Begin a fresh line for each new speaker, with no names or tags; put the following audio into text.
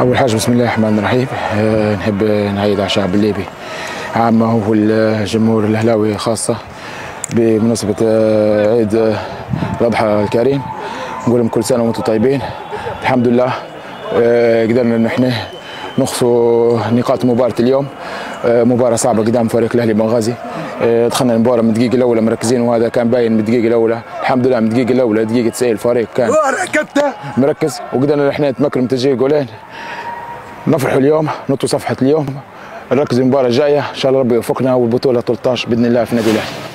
أول حاجة بسم الله الرحمن الرحيم. آه، نحب نعيد على الشعب الليبي عامه والجمهور الاهلاوي خاصة بمناسبة آه، عيد آه، الأضحى الكريم. نقول لهم كل سنة وأنتم طيبين. الحمد لله قدرنا إن إحنا نقصوا نقاط مباراة اليوم. مباراة صعبة قدام فريق الأهلي بنغازي. دخلنا المباراة من الدقيقة الأولى مركزين وهذا كان باين من الدقيقة الأولى. الحمد لله من الدقيقة الأولى دقيقة 90 الفريق كان مركز وقدرنا إحنا نتمكن من تسجيل جولين نفرحوا اليوم نطوا صفحة اليوم. نركز المباراة الجاية. إن شاء الله ربي يوفقنا والبطولة 13 بإذن الله في نادي الأهلي